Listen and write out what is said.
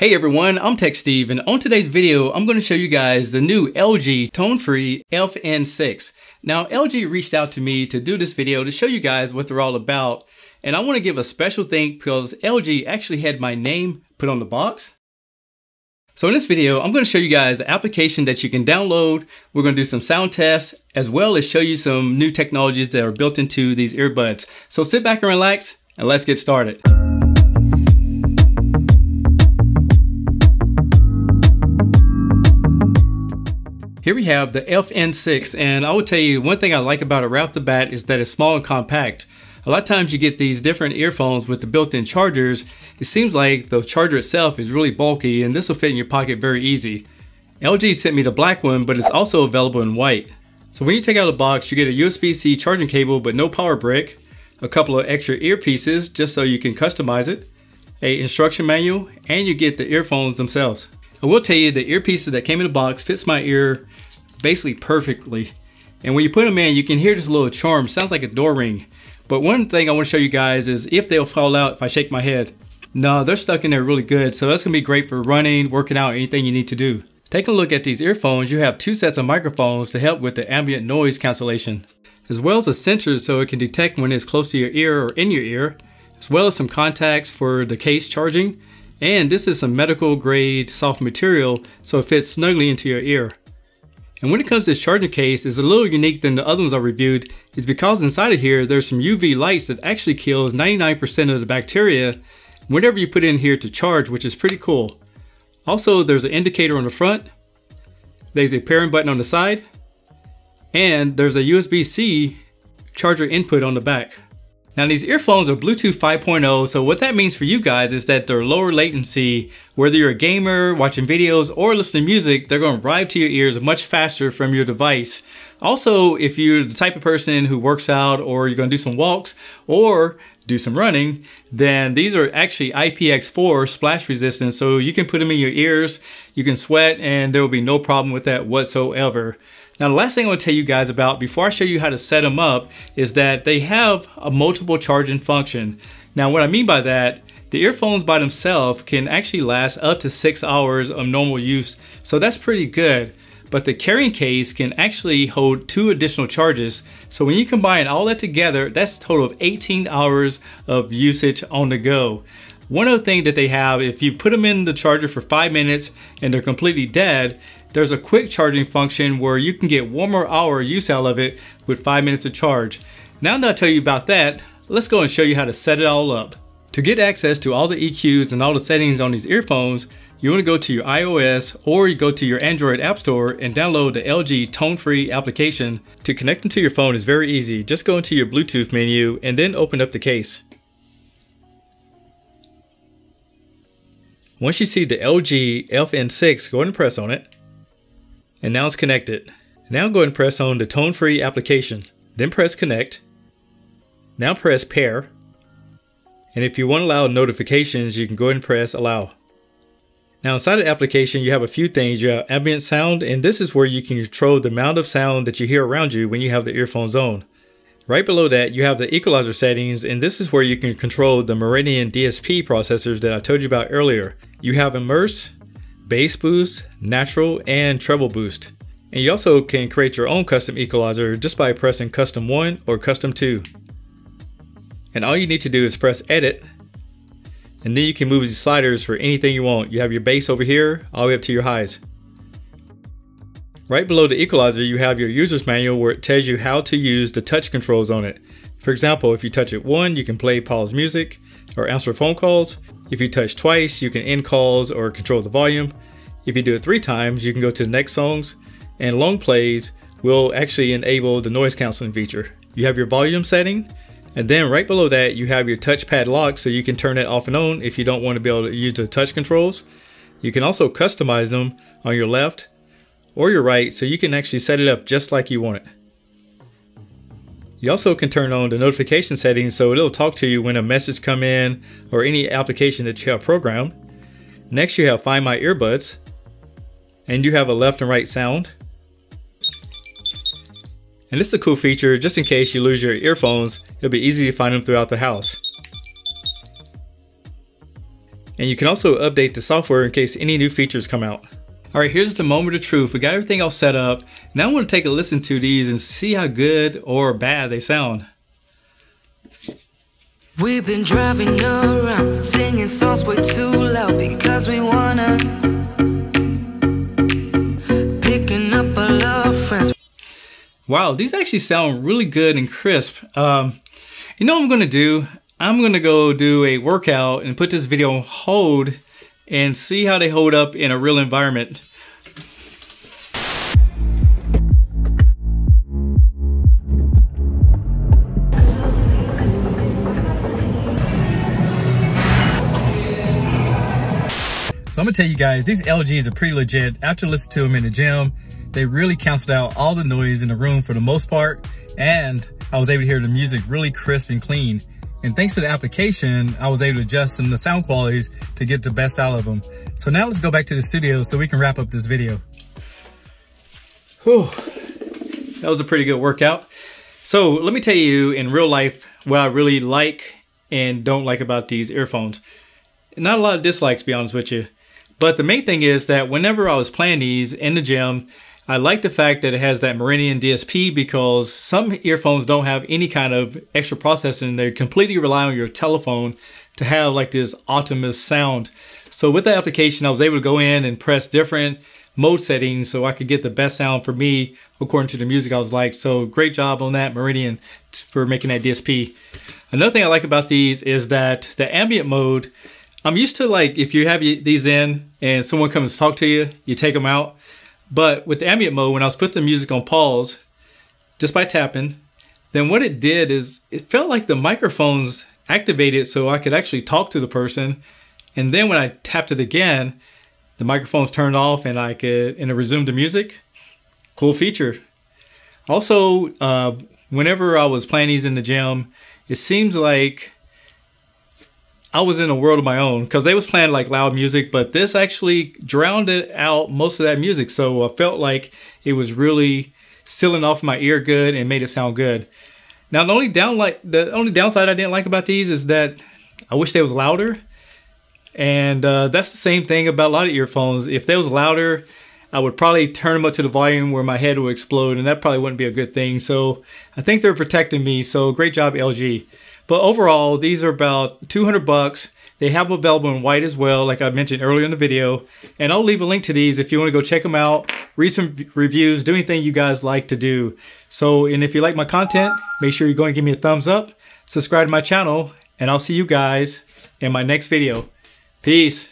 Hey everyone, I'm Tech Steve and on today's video, I'm going to show you guys the new LG tone-free FN6. Now LG reached out to me to do this video to show you guys what they're all about and I want to give a special thank because LG actually had my name put on the box. So in this video, I'm going to show you guys the application that you can download. We're going to do some sound tests as well as show you some new technologies that are built into these earbuds. So sit back and relax and let's get started. Here we have the FN6 and I will tell you one thing I like about it right off the bat is that it's small and compact. A lot of times you get these different earphones with the built-in chargers. It seems like the charger itself is really bulky and this will fit in your pocket very easy. LG sent me the black one but it's also available in white. So when you take out the box you get a USB-C charging cable but no power brick, a couple of extra earpieces just so you can customize it, a instruction manual, and you get the earphones themselves. I will tell you the earpieces that came in the box fits my ear basically perfectly. And when you put them in, you can hear this little charm. Sounds like a door ring. But one thing I want to show you guys is if they'll fall out if I shake my head. No, they're stuck in there really good. So that's going to be great for running, working out, anything you need to do. Taking a look at these earphones, you have two sets of microphones to help with the ambient noise cancellation, as well as a sensor so it can detect when it's close to your ear or in your ear, as well as some contacts for the case charging. And this is some medical grade soft material so it fits snugly into your ear. And when it comes to this charging case, it's a little unique than the other ones I reviewed, is because inside of here, there's some UV lights that actually kills 99% of the bacteria whenever you put in here to charge, which is pretty cool. Also, there's an indicator on the front, there's a pairing button on the side, and there's a USB-C charger input on the back. Now these earphones are Bluetooth 5.0, so what that means for you guys is that they're lower latency. Whether you're a gamer, watching videos, or listening to music, they're going to arrive to your ears much faster from your device. Also, if you're the type of person who works out or you're going to do some walks or do some running, then these are actually IPX4 splash resistant, so you can put them in your ears, you can sweat, and there will be no problem with that whatsoever. Now the last thing I want to tell you guys about before I show you how to set them up is that they have a multiple charging function. Now what I mean by that, the earphones by themselves can actually last up to six hours of normal use, so that's pretty good. But the carrying case can actually hold two additional charges. So when you combine all that together, that's a total of 18 hours of usage on the go. One other thing that they have, if you put them in the charger for five minutes and they're completely dead, there's a quick charging function where you can get one more hour of use out of it with five minutes of charge. Now that I tell you about that, let's go and show you how to set it all up. To get access to all the EQs and all the settings on these earphones, you want to go to your iOS or you go to your Android App Store and download the LG Tone Free application. To connect them to your phone is very easy. Just go into your Bluetooth menu and then open up the case. Once you see the LG FN6, go ahead and press on it and now it's connected. Now go ahead and press on the tone-free application. Then press connect. Now press pair. And if you want to allow notifications, you can go ahead and press allow. Now inside the application, you have a few things. You have ambient sound, and this is where you can control the amount of sound that you hear around you when you have the earphones on. Right below that, you have the equalizer settings, and this is where you can control the Meridian DSP processors that I told you about earlier. You have immerse, bass boost, natural, and treble boost. And you also can create your own custom equalizer just by pressing custom 1 or custom 2. And all you need to do is press edit and then you can move these sliders for anything you want. You have your bass over here all the way up to your highs. Right below the equalizer you have your user's manual where it tells you how to use the touch controls on it. For example, if you touch it one, you can play pause music or answer phone calls. If you touch twice, you can end calls or control the volume. If you do it three times, you can go to the next songs. And long plays will actually enable the noise canceling feature. You have your volume setting, and then right below that, you have your touchpad lock so you can turn it off and on if you don't want to be able to use the touch controls. You can also customize them on your left or your right so you can actually set it up just like you want it. You also can turn on the notification settings so it'll talk to you when a message come in or any application that you have programmed. Next you have Find My Earbuds and you have a left and right sound. And this is a cool feature just in case you lose your earphones, it'll be easy to find them throughout the house. And you can also update the software in case any new features come out. All right, here's the moment of truth. We got everything all set up. Now I want to take a listen to these and see how good or bad they sound. We've been driving around, singing songs way too loud because we wanna. Picking up our love friends. Wow, these actually sound really good and crisp. Um, you know what I'm gonna do? I'm gonna go do a workout and put this video on hold and see how they hold up in a real environment. So I'm gonna tell you guys, these LGs are pretty legit. After listening to them in the gym, they really canceled out all the noise in the room for the most part. And I was able to hear the music really crisp and clean. And thanks to the application, I was able to adjust some of the sound qualities to get the best out of them. So now let's go back to the studio so we can wrap up this video. Whew, that was a pretty good workout. So let me tell you in real life what I really like and don't like about these earphones. Not a lot of dislikes, to be honest with you. But the main thing is that whenever I was playing these in the gym, I like the fact that it has that Meridian DSP because some earphones don't have any kind of extra processing. They completely rely on your telephone to have like this Optimus sound. So with that application, I was able to go in and press different mode settings so I could get the best sound for me according to the music I was like. So great job on that Meridian for making that DSP. Another thing I like about these is that the ambient mode I'm used to like if you have these in and someone comes to talk to you, you take them out. But with the ambient mode, when I was putting the music on pause, just by tapping, then what it did is it felt like the microphones activated so I could actually talk to the person. And then when I tapped it again, the microphones turned off and I could and it resumed the music. Cool feature. Also, uh, whenever I was playing these in the gym, it seems like I was in a world of my own because they was playing like loud music, but this actually drowned it out most of that music. So I felt like it was really sealing off my ear good and made it sound good. Now the only down like the only downside I didn't like about these is that I wish they was louder. And uh, that's the same thing about a lot of earphones. If they was louder, I would probably turn them up to the volume where my head would explode, and that probably wouldn't be a good thing. So I think they're protecting me. So great job, LG. But overall, these are about 200 bucks. They have available in white as well, like I mentioned earlier in the video. And I'll leave a link to these if you want to go check them out, read some reviews, do anything you guys like to do. So, and if you like my content, make sure you're going to give me a thumbs up, subscribe to my channel, and I'll see you guys in my next video. Peace.